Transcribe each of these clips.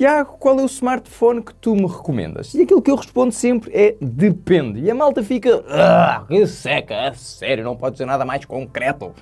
Tiago, qual é o smartphone que tu me recomendas? E aquilo que eu respondo sempre é depende. E a malta fica, ah, que seca, a sério, não pode ser nada mais concreto.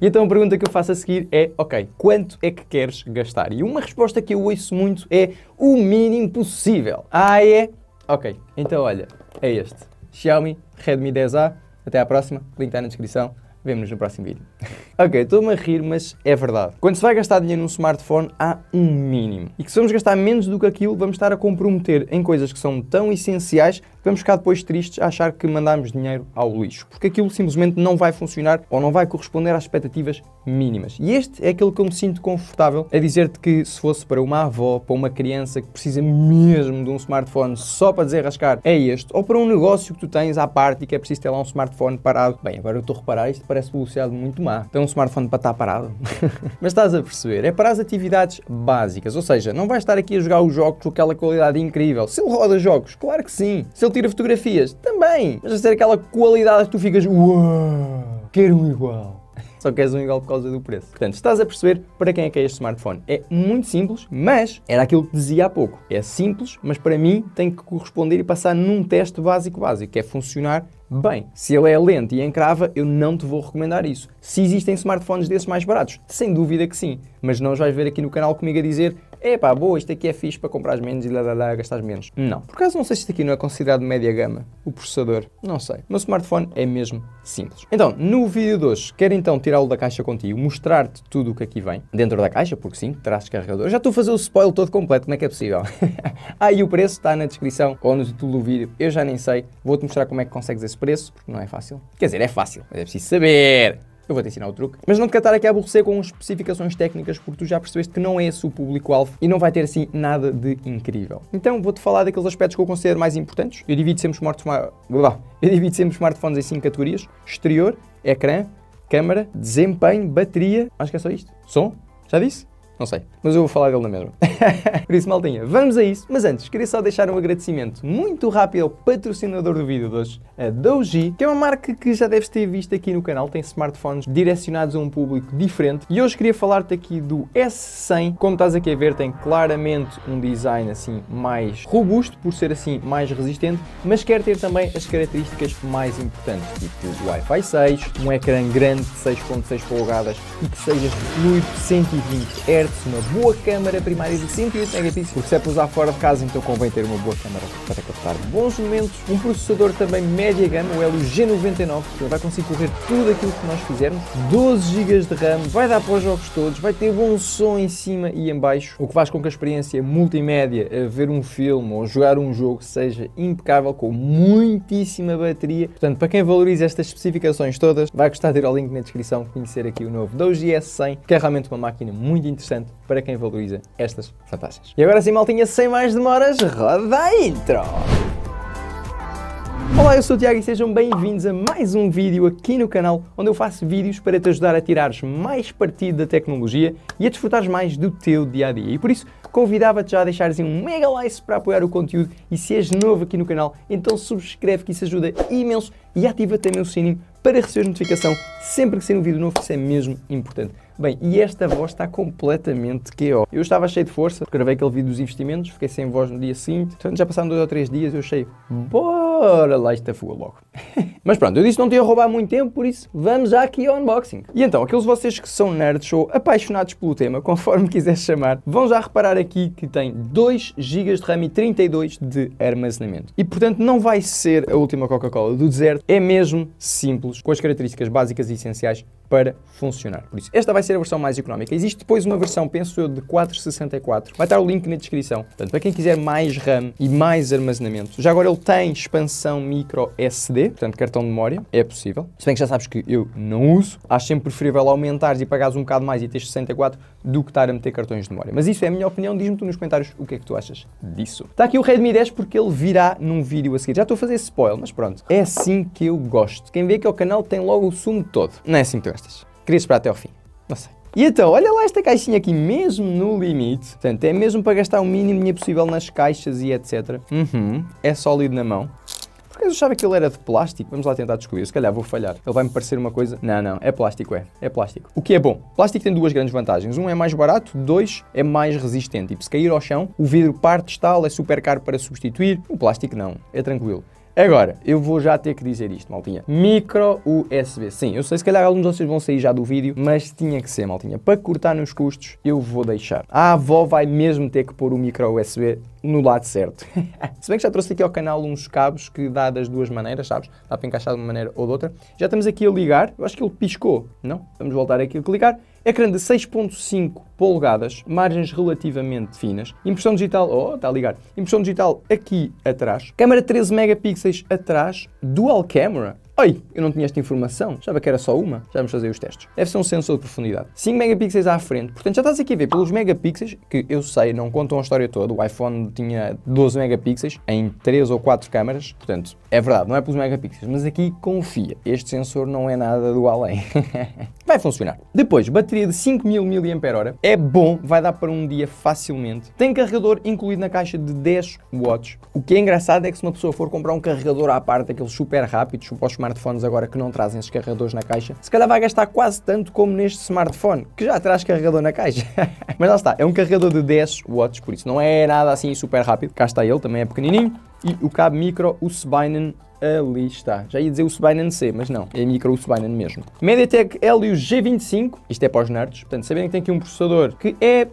E então a pergunta que eu faço a seguir é, ok, quanto é que queres gastar? E uma resposta que eu ouço muito é o mínimo possível. Ah, é? Ok, então olha, é este. Xiaomi Redmi 10A. Até à próxima, link está na descrição. Vemo-nos no próximo vídeo. ok, estou-me a rir, mas é verdade. Quando se vai gastar dinheiro num smartphone, há um mínimo. E que se vamos gastar menos do que aquilo, vamos estar a comprometer em coisas que são tão essenciais que vamos ficar depois tristes a achar que mandamos dinheiro ao lixo. Porque aquilo simplesmente não vai funcionar ou não vai corresponder às expectativas mínimas. E este é aquilo que eu me sinto confortável a dizer-te que se fosse para uma avó, para uma criança que precisa mesmo de um smartphone só para desenrascar, é este. Ou para um negócio que tu tens à parte e que é preciso ter lá um smartphone parado. Bem, agora eu estou a reparar, isto parece publicidade muito má. Tem um smartphone para estar parado. Mas estás a perceber, é para as atividades básicas. Ou seja, não vais estar aqui a jogar os jogos com aquela qualidade incrível. Se ele roda jogos, claro que sim. Se ele tira fotografias, também. Mas a ser aquela qualidade que tu ficas, uau, quero um igual só queres um igual por causa do preço. Portanto, estás a perceber para quem é que é este smartphone. É muito simples, mas era aquilo que dizia há pouco. É simples, mas para mim tem que corresponder e passar num teste básico básico, que é funcionar bem. Se ele é lento e encrava, eu não te vou recomendar isso. Se existem smartphones desses mais baratos, sem dúvida que sim, mas não os vais ver aqui no canal comigo a dizer é pá, boa, isto aqui é fixe para comprar menos e lá, lá, lá, gastar menos. Não. Por acaso não sei se isto aqui não é considerado média gama, o processador, não sei. O meu smartphone é mesmo simples. Então, no vídeo de hoje, quero então tirá-lo da caixa contigo, mostrar-te tudo o que aqui vem dentro da caixa, porque sim, terás carregador. Já estou a fazer o spoiler todo completo, como é que é possível? ah, e o preço está na descrição ou no título do vídeo, eu já nem sei. Vou-te mostrar como é que consegues esse preço, porque não é fácil. Quer dizer, é fácil, mas é preciso saber. Eu vou-te ensinar o truque. Mas não te catar aqui a aborrecer com especificações técnicas, porque tu já percebeste que não é esse o público-alvo e não vai ter assim nada de incrível. Então vou-te falar daqueles aspectos que eu considero mais importantes. Eu divido sempre, smartphone... eu divido sempre smartphones em 5 categorias: exterior, ecrã, câmara, desempenho, bateria. Acho que é só isto. Som? Já disse? Não sei, mas eu vou falar dele na mesma. Por isso, maltinha, vamos a isso. Mas antes, queria só deixar um agradecimento muito rápido ao patrocinador do vídeo de hoje, a Doji, que é uma marca que já deves ter visto aqui no canal, tem smartphones direcionados a um público diferente. E hoje queria falar-te aqui do S100. Como estás aqui a ver, tem claramente um design assim mais robusto, por ser assim mais resistente, mas quer ter também as características mais importantes, tipo Wi-Fi 6, um ecrã grande de 6.6 polegadas e que seja fluido 120 Hz uma boa câmara primária de 108 megapixels, porque se é para usar fora de casa, então convém ter uma boa câmara para captar bons momentos. Um processador também média gama, o Helio G99, que vai conseguir correr tudo aquilo que nós fizermos. 12 GB de RAM, vai dar para os jogos todos, vai ter bom som em cima e em baixo, o que faz com que a experiência multimédia, a ver um filme ou jogar um jogo, seja impecável, com muitíssima bateria. Portanto, para quem valoriza estas especificações todas, vai gostar de ir ao link na descrição, conhecer aqui o novo Doji S100, que é realmente uma máquina muito interessante para quem valoriza estas vantagens. E agora sim, maltinha, sem mais demoras, roda a intro! Olá, eu sou o Tiago e sejam bem-vindos a mais um vídeo aqui no canal onde eu faço vídeos para te ajudar a tirares mais partido da tecnologia e a desfrutares mais do teu dia-a-dia. -dia. E por isso, convidava-te já a deixares um mega like para apoiar o conteúdo e se és novo aqui no canal, então subscreve que isso ajuda imenso e ativa também o sininho para receber notificação sempre que sair um vídeo novo, isso é mesmo importante. Bem, e esta voz está completamente QO. Eu estava cheio de força, gravei aquele vídeo dos investimentos, fiquei sem voz no dia seguinte, portanto já passaram dois ou três dias, eu achei, bora lá esta fuga logo. Mas pronto, eu disse que não tinha roubar muito tempo, por isso vamos já aqui ao unboxing. E então, aqueles de vocês que são nerds ou apaixonados pelo tema, conforme quiseres chamar, vão já reparar aqui que tem 2 GB de RAM e 32 de armazenamento. E portanto não vai ser a última Coca-Cola do deserto, é mesmo simples, com as características básicas e essenciais para funcionar. Por isso, esta vai ser a versão mais económica. Existe depois uma versão, penso eu, de 464. Vai estar o link na descrição. Portanto, para quem quiser mais RAM e mais armazenamento, já agora ele tem expansão micro SD, portanto, cartão de memória, é possível. Se bem que já sabes que eu não uso, acho sempre preferível aumentares e pagares um bocado mais e teres 64 do que estar a meter cartões de memória. Mas isso é a minha opinião, diz-me tu nos comentários o que é que tu achas disso. Está aqui o Redmi 10 porque ele virá num vídeo a seguir. Já estou a fazer spoiler, mas pronto. É assim que eu gosto. Quem vê que é o canal tem logo o sumo todo. Não é assim que tu gostas. Queria esperar até ao fim. Não sei. E então, olha lá esta caixinha aqui, mesmo no limite. Portanto, é mesmo para gastar o mínimo possível nas caixas e etc. Uhum. É sólido na mão. Porque eu achava que ele era de plástico. Vamos lá tentar descobrir. Se calhar vou falhar. Ele vai-me parecer uma coisa. Não, não. É plástico, é. É plástico. O que é bom? Plástico tem duas grandes vantagens. Um é mais barato, dois é mais resistente. Tipo, se cair ao chão, o vidro parte, tal, é super caro para substituir. O plástico não. É tranquilo. Agora, eu vou já ter que dizer isto, maltinha. Micro USB. Sim, eu sei se calhar alguns de vocês vão sair já do vídeo, mas tinha que ser, maltinha. Para cortar nos custos, eu vou deixar. A avó vai mesmo ter que pôr o micro USB no lado certo. se bem que já trouxe aqui ao canal uns cabos que dá das duas maneiras, sabes? Dá para encaixar de uma maneira ou de outra. Já estamos aqui a ligar. Eu acho que ele piscou. Não? Vamos voltar aqui a clicar. Ecrã de 6.5 polegadas, margens relativamente finas, impressão digital, oh, está a ligar, impressão digital aqui atrás, câmera 13 megapixels atrás, dual camera, Oi, eu não tinha esta informação, achava que era só uma. Já vamos fazer os testes. Deve ser um sensor de profundidade. 5 megapixels à frente, portanto já estás aqui a ver pelos megapixels, que eu sei, não contam a história toda. O iPhone tinha 12 megapixels em 3 ou 4 câmaras, portanto é verdade, não é pelos megapixels, mas aqui confia. Este sensor não é nada do além. vai funcionar. Depois, bateria de 5000 mAh, é bom, vai dar para um dia facilmente. Tem carregador incluído na caixa de 10 watts. O que é engraçado é que se uma pessoa for comprar um carregador à parte, aqueles super rápidos, supostos smartphones agora que não trazem esses carregadores na caixa, se calhar vai gastar quase tanto como neste smartphone, que já traz carregador na caixa. Mas lá está, é um carregador de 10 watts, por isso não é nada assim super rápido. Cá está ele, também é pequenininho. E o cabo micro, o Sbinen ali está. Já ia dizer o Sbinen C, mas não, é micro Sbinen mesmo. MediaTek Helio G25, isto é para os nerds, portanto, sabem que tem aqui um processador que é,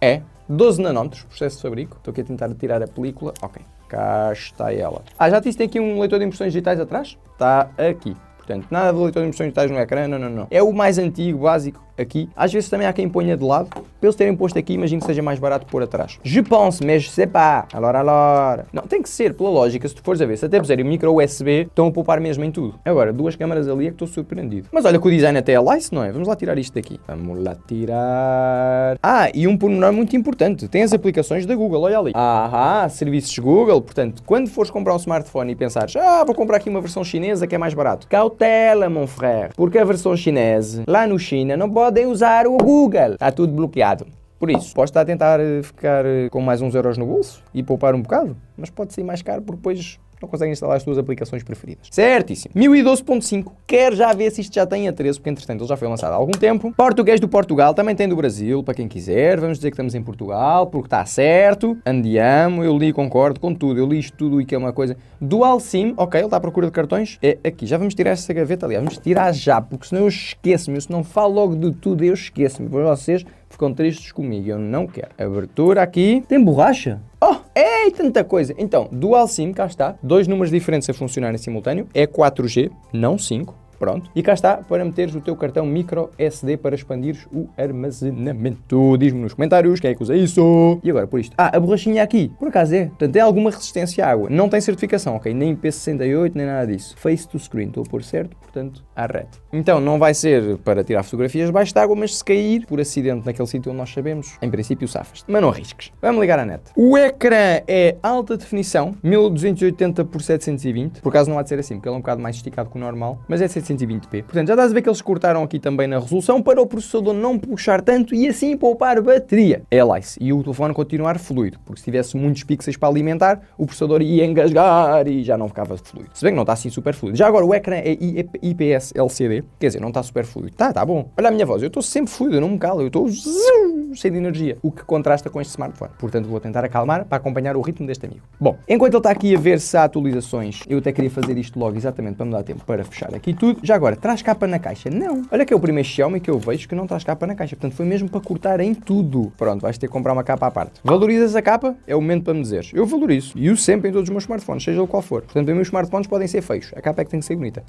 é, 12 nanómetros, processo de fabrico. Estou aqui a tentar tirar a película, ok. Cá está ela. Ah, já disse, tem aqui um leitor de impressões digitais atrás? Está aqui. Portanto, nada de leitor de impressões digitais no ecrã, não, não, não. É o mais antigo, básico, aqui. Às vezes também há quem ponha de lado. Para eles terem posto aqui, imagino que seja mais barato pôr atrás. Je pense, mais je sais pas. Alora, alora. Não, tem que ser, pela lógica, se tu fores a ver, se até puserem micro USB, estão a poupar mesmo em tudo. Agora, duas câmaras ali é que estou surpreendido. Mas olha que o design até é lice, não é? Vamos lá tirar isto daqui. Vamos lá tirar... Ah, e um pormenor muito importante. Tem as aplicações da Google, olha ali. Ah, serviços Google. Portanto, quando fores comprar um smartphone e pensares, ah, vou comprar aqui uma versão chinesa que é mais barato. Cautela, mon frère. Porque a versão chinesa, lá no China, não podem usar o Google. Está tudo bloqueado. Por isso, podes estar a tentar ficar com mais uns euros no bolso e poupar um bocado, mas pode ser mais caro porque depois não conseguem instalar as tuas aplicações preferidas. Certíssimo. 1012.5. Quer já ver se isto já tem a 13, porque entretanto ele já foi lançado há algum tempo. Português do Portugal, também tem do Brasil, para quem quiser. Vamos dizer que estamos em Portugal, porque está certo. Andiamo, eu li, concordo com tudo. Eu li isto tudo e que é uma coisa. Dual SIM, ok, ele está à procura de cartões. É aqui. Já vamos tirar essa gaveta, aliás, vamos tirar já, porque senão eu esqueço-me. Se não falo logo de tudo, eu esqueço-me. Vocês ficam tristes comigo, eu não quero. Abertura aqui. Tem borracha? Oh, ei, tanta coisa. Então, Dual SIM, cá está. Dois números diferentes a funcionar em simultâneo. É 4G, não 5. Pronto. E cá está para meteres o teu cartão micro SD para expandires o armazenamento. Diz-me nos comentários quem é que usa isso. E agora por isto. Ah, a borrachinha aqui. Por acaso é. Portanto, tem alguma resistência à água. Não tem certificação, ok? Nem P68, nem nada disso. Face to screen. Estou a pôr certo, portanto, à reta. Então, não vai ser para tirar fotografias debaixo de água, mas se cair por acidente naquele sítio onde nós sabemos, em princípio safas. Mas não arrisques. Vamos ligar à net. O ecrã é alta definição, 1280 por 720. Por acaso não há de ser assim, porque ele é um bocado mais esticado que o normal, mas é 720p. Portanto, já estás a ver que eles cortaram aqui também na resolução para o processador não puxar tanto e assim poupar bateria. É lice. E o telefone continuar fluido, porque se tivesse muitos pixels para alimentar, o processador ia engasgar e já não ficava fluido. Se bem que não está assim super fluido. Já agora o ecrã é IPS LCD, quer dizer, não está super fluido. Tá, tá bom. Olha a minha voz, eu estou sempre fluido, eu não me calo, eu estou cheio de energia, o que contrasta com este smartphone. Portanto, vou tentar acalmar para acompanhar o ritmo deste amigo. Bom, enquanto ele está aqui a ver se há atualizações, eu até queria fazer isto logo exatamente para me dar tempo para fechar aqui tudo. Já agora, traz capa na caixa? Não. Olha que é o primeiro Xiaomi que eu vejo que não traz capa na caixa. Portanto, foi mesmo para cortar em tudo. Pronto, vais ter que comprar uma capa à parte. Valorizas a capa? É o momento para me dizeres. Eu valorizo. E uso sempre em todos os meus smartphones, seja o qual for. Portanto, os meus smartphones podem ser feios. A capa é que tem que ser bonita.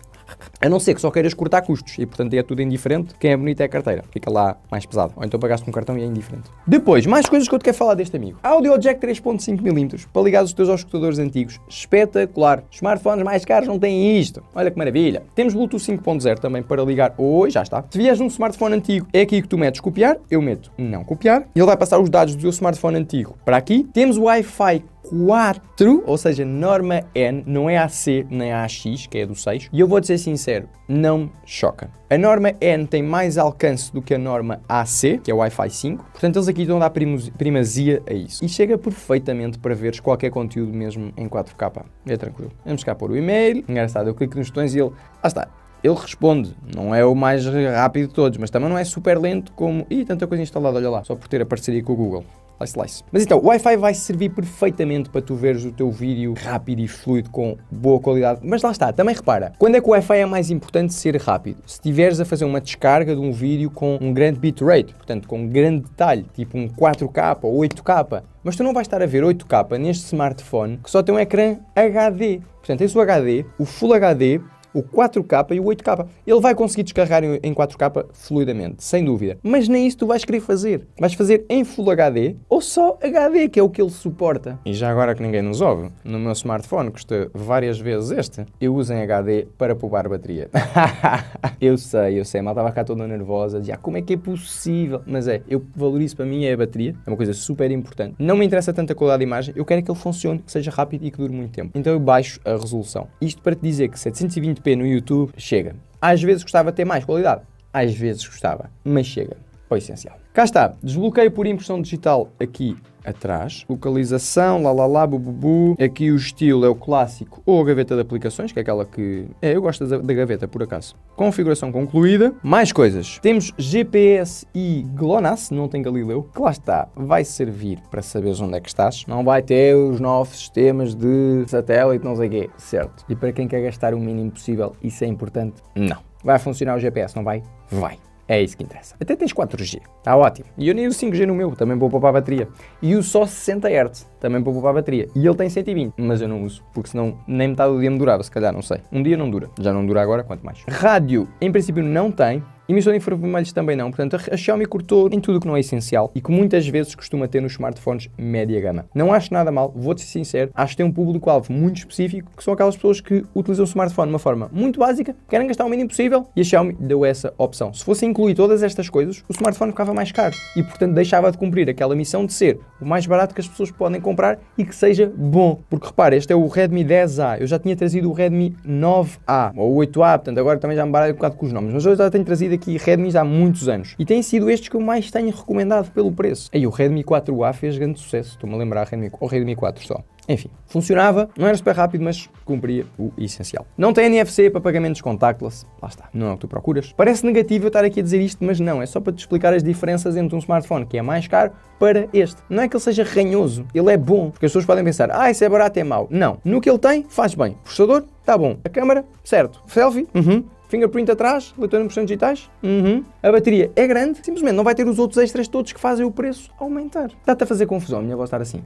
A não ser que só queiras cortar custos. E, portanto, é tudo indiferente. Quem é bonito é a carteira. Fica lá mais pesado. Ou então pagaste um cartão e é indiferente. Depois, mais coisas que eu te quero falar deste amigo. Audio jack 3.5mm para ligar os teus escutadores antigos. Espetacular. Smartphones mais caros não têm isto. Olha que maravilha. Temos Bluetooth 5.0 também para ligar. Oi, já está. Se vieres num smartphone antigo, é aqui que tu metes copiar. Eu meto não copiar. Ele vai passar os dados do teu smartphone antigo para aqui. Temos o Wi-Fi 4, ou seja, norma N, não é AC nem AX, que é do 6. E eu vou dizer sincero, não me choca. A norma N tem mais alcance do que a norma AC, que é o Wi-Fi 5. Portanto, eles aqui estão a dar primazia a isso. E chega perfeitamente para veres qualquer conteúdo mesmo em 4K. É tranquilo. Vamos cá pôr o e-mail. Engraçado, eu clico nos botões e ele... Ah está, ele responde. Não é o mais rápido de todos, mas também não é super lento como. Ih, tanta coisa instalada, olha lá, só por ter a parceria com o Google. Slice, slice. Mas então, o Wi-Fi vai servir perfeitamente para tu veres o teu vídeo rápido e fluido com boa qualidade. Mas lá está, também repara, quando é que o Wi-Fi é mais importante ser rápido? Se estiveres a fazer uma descarga de um vídeo com um grande bitrate, portanto com um grande detalhe, tipo um 4K ou 8K, mas tu não vais estar a ver 8K neste smartphone que só tem um ecrã HD. Portanto, esse HD, o Full HD, o 4K e o 8K. Ele vai conseguir descarregar em 4K fluidamente, sem dúvida. Mas nem isso tu vais querer fazer. Vais fazer em Full HD ou só HD, que é o que ele suporta. E já agora que ninguém nos ouve, no meu smartphone custa várias vezes este, eu uso em HD para poupar bateria. eu sei, eu sei, mal estava cá toda nervosa, dizia, ah, como é que é possível? Mas é, eu valorizo para mim é a bateria, é uma coisa super importante. Não me interessa tanto a qualidade de imagem, eu quero que ele funcione, que seja rápido e que dure muito tempo. Então eu baixo a resolução. Isto para te dizer que 720 no YouTube, chega. Às vezes gostava de ter mais qualidade, às vezes gostava, mas chega. O essencial. Cá está, desbloqueio por impressão digital aqui atrás. Localização, lá lá lá, bu, bu, bu. Aqui o estilo é o clássico ou a gaveta de aplicações, que é aquela que... É, eu gosto da gaveta, por acaso. Configuração concluída. Mais coisas. Temos GPS e GLONASS, não tem Galileu, que lá está, vai servir para saberes onde é que estás. Não vai ter os novos sistemas de satélite, não sei o quê, certo. E para quem quer gastar o mínimo possível, isso é importante? Não. Vai funcionar o GPS, não vai? Vai. É isso que interessa. Até tens 4G, está ótimo. E eu nem uso 5G no meu, também vou poupar a bateria. E uso só 60 Hz, também vou poupar a bateria. E ele tem 120, mas eu não uso, porque senão nem metade do dia me durava, se calhar, não sei. Um dia não dura, já não dura agora, quanto mais. Rádio, em princípio, não tem. Emissor de infravermelhos também não, portanto a Xiaomi cortou em tudo que não é essencial e que muitas vezes costuma ter nos smartphones média gama. Não acho nada mal, vou-te ser sincero, acho que tem um público-alvo muito específico, que são aquelas pessoas que utilizam o smartphone de uma forma muito básica, querem gastar o mínimo possível e a Xiaomi deu essa opção. Se fosse incluir todas estas coisas, o smartphone ficava mais caro e portanto deixava de cumprir aquela missão de ser o mais barato que as pessoas podem comprar e que seja bom. Porque repare, este é o Redmi 10A, eu já tinha trazido o Redmi 9A ou o 8A, portanto agora também já me baralho um bocado com os nomes, mas eu já tenho trazido aqui Redmi há muitos anos. E têm sido estes que eu mais tenho recomendado pelo preço. Aí o Redmi 4A fez grande sucesso. Estou-me a lembrar Redmi, o Redmi 4 só. Enfim, funcionava, não era super rápido, mas cumpria o essencial. Não tem NFC para pagamentos contactless, lá está, não é o que tu procuras. Parece negativo eu estar aqui a dizer isto, mas não, é só para te explicar as diferenças entre um smartphone que é mais caro para este. Não é que ele seja ranhoso, ele é bom, porque as pessoas podem pensar, ah, isso é barato, é mau. Não, no que ele tem, faz bem. Processador, está bom. A câmera, certo. Selfie, uhum. Fingerprint atrás, leitor de impressões digitais. Uhum. A bateria é grande, simplesmente não vai ter os outros extras todos que fazem o preço aumentar. Dá-te a fazer confusão, a minha voz estar assim.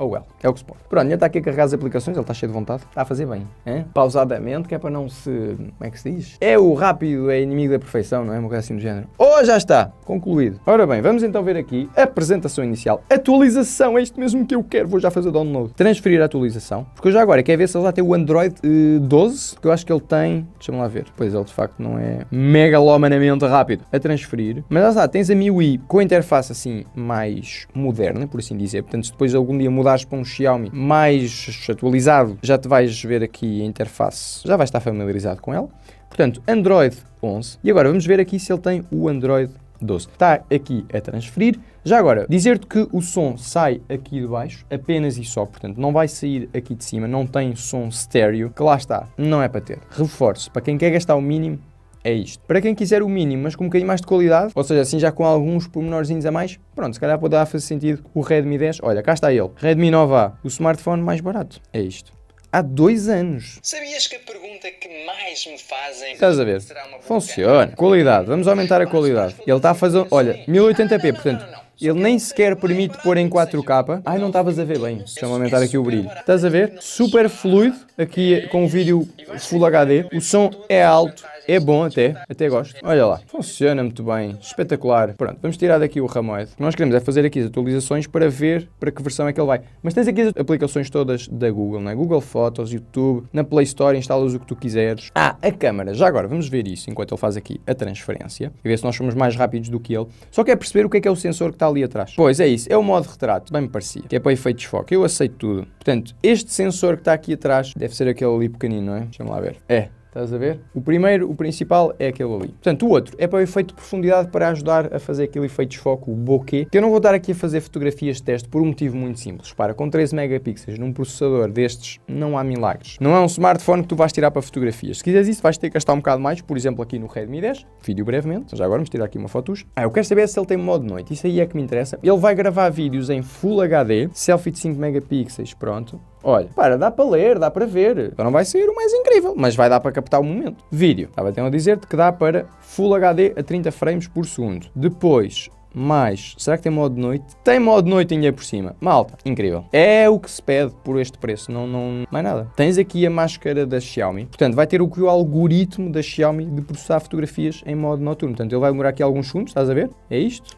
Oh well, é o que se pode. Pronto, já está aqui a carregar as aplicações, ele está cheio de vontade. Está a fazer bem, hein? pausadamente, que é para não se. Como é que se diz? É o rápido, é inimigo da perfeição, não é? Uma coisa assim do género. Oh, já está! Concluído. Ora bem, vamos então ver aqui a apresentação inicial. Atualização, é isto mesmo que eu quero. Vou já fazer download. Transferir a atualização. Porque eu já agora quero ver se ele já tem o Android uh, 12, que eu acho que ele tem. Deixa-me lá ver. Pois ele de facto não é megalomanamente rápido a transferir. Mas já está, tens a MIUI com a interface assim mais moderna, por assim dizer. Portanto, se depois algum dia mudar mudares para um Xiaomi mais atualizado, já te vais ver aqui a interface, já vais estar familiarizado com ela. Portanto, Android 11. E agora vamos ver aqui se ele tem o Android 12. Está aqui a transferir. Já agora, dizer-te que o som sai aqui de baixo, apenas e só, portanto, não vai sair aqui de cima, não tem som estéreo, que lá está, não é para ter. Reforço, para quem quer gastar o mínimo, é isto. Para quem quiser o mínimo, mas com um bocadinho mais de qualidade, ou seja, assim já com alguns pormenorzinhos a mais, pronto, se calhar poderá fazer sentido o Redmi 10. Olha, cá está ele. Redmi 9A, o smartphone mais barato. É isto. Há dois anos. Sabias que a pergunta que mais me fazem... Estás a ver? Funciona. Qualidade. Vamos aumentar a qualidade. Ele está a fazer... Olha, 1080p, portanto... Ele nem sequer permite pôr em 4K. Ai, não estavas a ver bem. Deixa-me aumentar aqui o brilho. Estás a ver? Super fluido, aqui com o vídeo Full HD. O som é alto. É bom até, até gosto. Olha lá, funciona muito bem, espetacular. Pronto, vamos tirar daqui o Ramoid. O que nós queremos é fazer aqui as atualizações para ver para que versão é que ele vai. Mas tens aqui as aplicações todas da Google, não é? Google Fotos, YouTube, na Play Store instalas o que tu quiseres. Ah, a câmera. Já agora, vamos ver isso enquanto ele faz aqui a transferência e ver se nós somos mais rápidos do que ele. Só quer perceber o que é que é o sensor que está ali atrás. Pois, é isso. É o modo retrato. Bem me parecia. Que é para efeito de desfoque. Eu aceito tudo. Portanto, este sensor que está aqui atrás deve ser aquele ali pequenino, não é? Deixa-me lá ver. É. Estás a ver? O primeiro, o principal, é aquele ali. Portanto, o outro é para o efeito de profundidade para ajudar a fazer aquele efeito de desfoque, o bokeh. Eu não vou estar aqui a fazer fotografias de teste por um motivo muito simples. Para, com 13 megapixels num processador destes, não há milagres. Não é um smartphone que tu vais tirar para fotografias. Se quiseres isso, vais ter que gastar um bocado mais, por exemplo, aqui no Redmi 10. Vídeo brevemente. Já agora vamos tirar aqui uma fotos. Ah, eu quero saber se ele tem modo noite. Isso aí é que me interessa. Ele vai gravar vídeos em Full HD, selfie de 5 megapixels, pronto. Olha, para, dá para ler, dá para ver. Então não vai ser o mais incrível, mas vai dar para captar o momento. Vídeo. Estava até a dizer-te que dá para Full HD a 30 frames por segundo. Depois, mais, será que tem modo de noite? Tem modo de noite ainda por cima. Malta, incrível. É o que se pede por este preço, não, não, mais nada. Tens aqui a máscara da Xiaomi. Portanto, vai ter o que o algoritmo da Xiaomi de processar fotografias em modo noturno. Portanto, ele vai demorar aqui alguns segundos, estás a ver? É isto.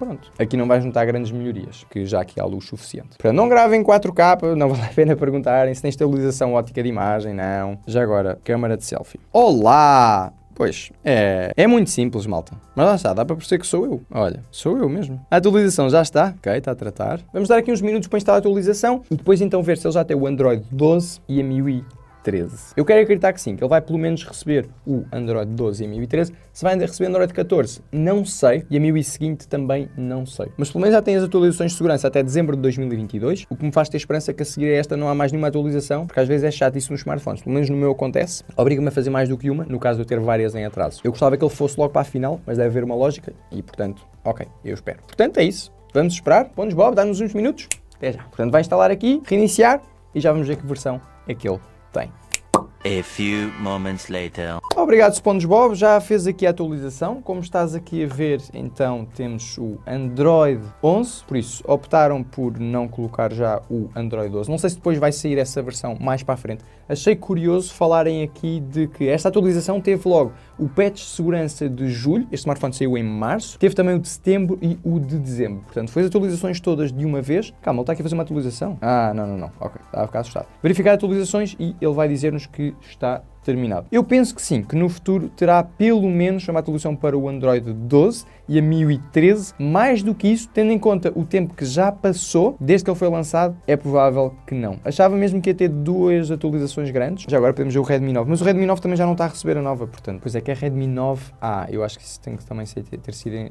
Pronto. Aqui não vais notar grandes melhorias, que já aqui há luz suficiente. Portanto, não gravem 4K, não vale a pena perguntarem se tem estabilização ótica de imagem, não. Já agora, câmara de selfie. Olá! Pois, é, é muito simples, malta. Mas lá está, dá para perceber que sou eu. Olha, sou eu mesmo. A atualização já está, ok, está a tratar. Vamos dar aqui uns minutos para instalar a atualização e depois então ver se ele já tem o Android 12 e a MIUI 13. Eu quero acreditar que sim, que ele vai pelo menos receber o Android 12 e a MIUI 13. Se vai ainda receber Android 14, não sei. E a MIUI seguinte também não sei. Mas pelo menos já tem as atualizações de segurança até dezembro de 2022, o que me faz ter esperança que a seguir a esta não há mais nenhuma atualização, porque às vezes é chato isso nos smartphones. Pelo menos no meu acontece. Obriga-me a fazer mais do que uma, no caso de eu ter várias em atraso. Eu gostava que ele fosse logo para a final, mas deve haver uma lógica e, portanto, ok, eu espero. Portanto, é isso. Vamos esperar. Pontos Bob, dá-nos uns minutos. Até já. Portanto, vai instalar aqui, reiniciar e já vamos ver que versão é que ele tem. A few moments later. Obrigado, SpongeBob. Já fez aqui a atualização. Como estás aqui a ver, então temos o Android 11. Por isso, optaram por não colocar já o Android 12. Não sei se depois vai sair essa versão mais para a frente. Achei curioso falarem aqui de que esta atualização teve logo o patch de segurança de julho. Este smartphone saiu em março. Teve também o de setembro e o de dezembro. Portanto, foi as atualizações todas de uma vez. Calma, ele está aqui a fazer uma atualização. Ah, não, não, não. Ok, estava a ficar assustado. Verificar atualizações e ele vai dizer-nos que está terminado. Eu penso que sim, que no futuro terá pelo menos uma atualização para o Android 12 e a MIUI 13. Mais do que isso, tendo em conta o tempo que já passou desde que ele foi lançado, é provável que não. Achava mesmo que ia ter duas atualizações grandes. Já agora podemos ver o Redmi 9, mas o Redmi 9 também já não está a receber a nova, portanto. Pois é que é Redmi 9A. Ah, eu acho que isso tem que também ter sido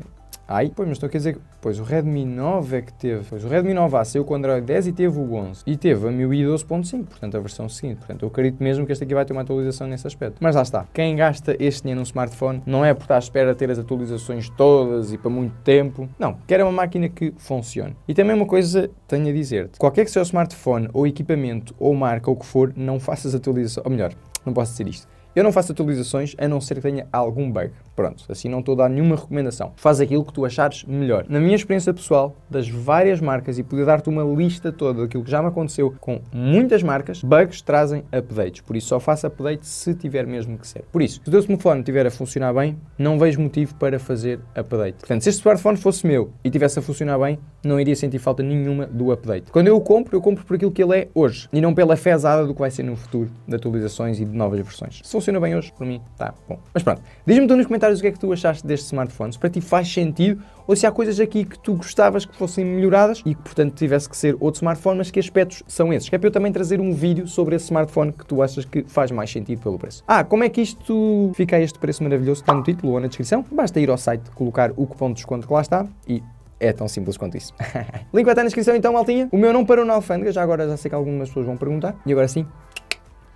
Ai, pois, mas estou a dizer que, pois, o Redmi 9 é que teve, pois, o Redmi 9A saiu com o Android 10 e teve o 11. E teve a MIUI 12.5, portanto, a versão seguinte. Portanto, eu acredito mesmo que este aqui vai ter uma atualização nesse aspecto. Mas lá está, quem gasta este dinheiro num smartphone não é por estar à espera de ter as atualizações todas e para muito tempo. Não, quer uma máquina que funcione. E também uma coisa tenho a dizer-te, qualquer que seja o smartphone ou equipamento ou marca ou o que for, não faças atualização, ou melhor, não posso dizer isto. Eu não faço atualizações a não ser que tenha algum bug. Pronto, assim não estou a dar nenhuma recomendação. Faz aquilo que tu achares melhor. Na minha experiência pessoal, das várias marcas, e poder dar-te uma lista toda daquilo que já me aconteceu com muitas marcas, bugs trazem updates. Por isso, só faça update se tiver mesmo que ser. Por isso, se o teu smartphone estiver a funcionar bem, não vejo motivo para fazer update. Portanto, se este smartphone fosse meu e tivesse a funcionar bem, não iria sentir falta nenhuma do update. Quando eu o compro, eu compro por aquilo que ele é hoje e não pela fezada do que vai ser no futuro de atualizações e de novas versões. Se funciona bem hoje, por mim, tá bom. Mas pronto, diz-me tu nos comentários o que é que tu achaste deste smartphone, se para ti faz sentido ou se há coisas aqui que tu gostavas que fossem melhoradas e que, portanto, tivesse que ser outro smartphone, mas que aspectos são esses? Que é para eu também trazer um vídeo sobre esse smartphone que tu achas que faz mais sentido pelo preço. Ah, como é que isto fica a este preço maravilhoso? Está no título ou na descrição. Basta ir ao site, colocar o cupom de desconto que lá está e é tão simples quanto isso. Link vai estar na descrição então, maltinha. O meu não parou na alfândega, já agora já sei que algumas pessoas vão perguntar. E agora sim,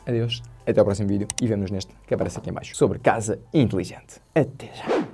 adeus, até ao próximo vídeo e vemos neste que aparece aqui em baixo sobre casa inteligente. Até já!